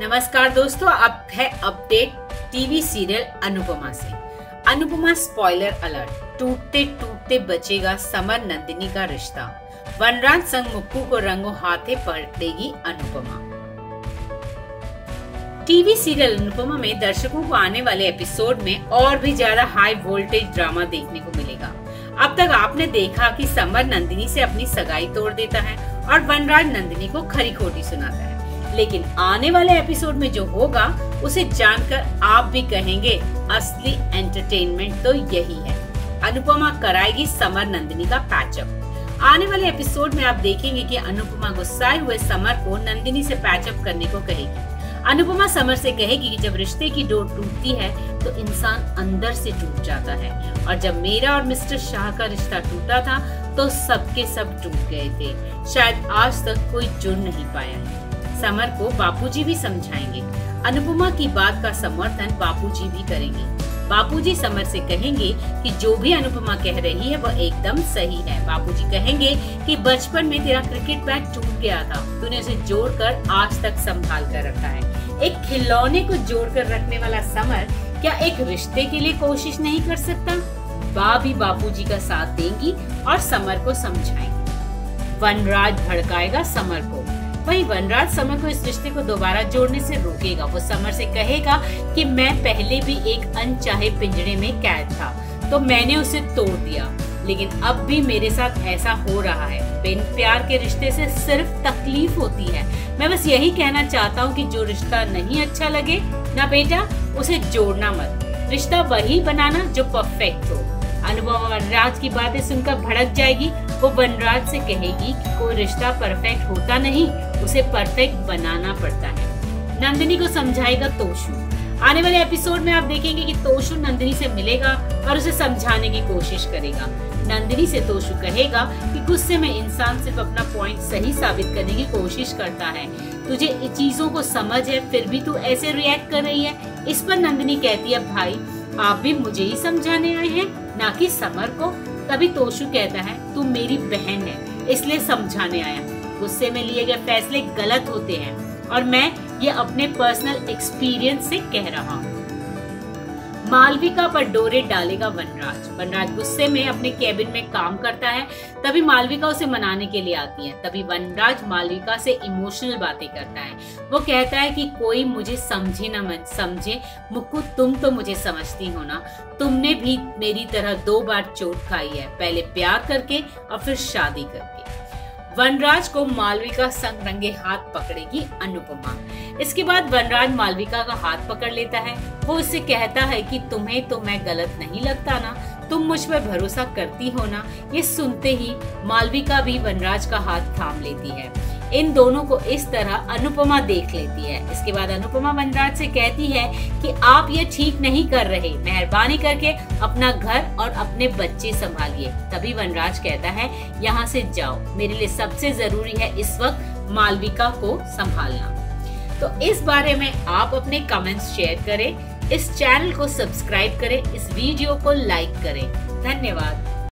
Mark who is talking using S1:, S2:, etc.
S1: नमस्कार दोस्तों, अब है अपडेट टीवी सीरियल अनुपमा से। अनुपमा स्पॉइलर अलर्ट टूटते टूटते बचेगा समर नंदिनी का रिश्ता। वनराज संग मुक्कू को रंगो हाथे पलटेगी अनुपमा। टीवी सीरियल अनुपमा में दर्शकों को आने वाले एपिसोड में और भी ज़्यादा हाई वोल्टेज ड्रामा देखने को मिलेगा। अब तक आपने देखा कि समर नंदिनी से अपनी सगाई तोड़ देता है और वनराज नंदिनी को खरी खोटी सुनाता है। लेकिन आने वाले एपिसोड में जो होगा, उसे जानकर आप भी कहेंगे, असली एंटरटेनमेंट तो यही है। अनुपमा कराएगी समर नंदिनी का पैचअप आने वाले एपिसोड में आप देखेंगे कि अनुपमा गुस्साए हुए समर को नंदिनी से पैचअप करने को कहेगी। अनुपमा समर से कहेगी कि जब रिश्ते की डोर टूटती है तो इंसान अंदर से टूट जाता है। और जब मेरा और मिस्टर शाह का रिश्ता टूटा था तो सबके सब टूट गए थे। शायद आज तक कोई जुड़ नहीं पाया है। समर को बापूजी भी समझाएँगे। अनुपमा की बात का समर्थन बापूजी भी करेंगे। बापूजी समर से कहेंगे कि जो भी अनुपमा कह रही है, वह एकदम सही है। बापूजी कहेंगे कि बचपन में तेरा क्रिकेट बैट टूट गया था। तूने उसे जोड़कर आज तक संभाल कर रखा है। एक खिलौने को जोड़कर रखने वाला समर क्या एक रिश्ते के लिए कोशिश नहीं कर सकता? बा भी बापूजी का साथ देंगी और समर को समझाएँगी। वनराज भड़काएगा समर को। वही वनराज समर को इस रिश्ते को दोबारा जोड़ने से रोकेगा। वो समर से कहेगा कि मैं पहले भी एक अनचाहे पिंजरे में कैद था तो मैंने उसे तोड़ दिया। लेकिन अब भी मेरे साथ ऐसा हो रहा है। बिन प्यार के रिश्ते से सिर्फ़ तकलीफ़ होती है। मैं बस यही कहना चाहता हूँ कि जो रिश्ता नहीं अच्छा लगे, ना बेटा, उसे जोड़ना मत। रिश्ता वही बनाना जो परफेक्ट हो। अनुभव वनराज की बातें सुनकर भड़क जाएगी। वो वनराज से कहेगी कि कोई रिश्ता परफेक्ट होता नहीं। उसे परफेक्ट बनाना पड़ता है। नंदिनी को समझाएगा तोशु। आने वाले एपिसोड में आप देखेंगे कि तोशु नंदिनी से मिलेगा और उसे समझाने की कोशिश करेगा। नंदिनी से तोशु कहेगा कि गुस्से में इंसान सिर्फ़ अपना पॉइंट सही साबित करने की कोशिश करता है। तुझे चीज़ों को समझ है, फिर भी तू ऐसे रिएक्ट कर रही है। इस पर नंदिनी कहती है, भाई, आप भी मुझे ही समझाने आए हैं, ना कि समर को। तभी तोशु कहता है, तू मेरी बहन है, इसलिए समझाने आया गुस्से में लिए गए फैसले गलत होते हैं और मैं ये अपने पर्सनल एक्सपीरियंस से कह रहा हूँ। मालविका पर डोरे डालेगा वनराज। वनराज गुस्से में अपने केबिन में काम करता है, तभी मालविका उसे मनाने के लिए आती है। तभी वनराज मालविका से इमोशनल बातें करता है। वो कहता है कि कोई मुझे समझे ना मत समझे। मुक्कू, तुम तो मुझे समझती हो ना। तुमने भी मेरी तरह दो बार चोट खाई है, पहले प्यार करके और फिर शादी करके। वनराज को मालविका संग रंगे हाथ पकड़ेगी अनुपमा। इसके बाद वनराज मालविका का हाथ पकड़ लेता है। वो उससे कहता है कि तुम्हें तो मैं गलत नहीं लगता ना। तुम मुझ पर भरोसा करती हो ना। ये सुनते ही मालविका भी वनराज का हाथ थाम लेती है। इन दोनों को इस तरह अनुपमा देख लेती है। इसके बाद अनुपमा वनराज से कहती है कि आप ये ठीक नहीं कर रहे। मेहरबानी करके अपना घर और अपने बच्चे संभालिए। तभी वनराज कहता है, यहाँ से जाओ। मेरे लिए सबसे ज़रूरी है इस वक्त मालविका को संभालना। तो इस बारे में आप अपने कमेंट्स शेयर करें। इस चैनल को सब्सक्राइब करें। इस वीडियो को लाइक करें। धन्यवाद।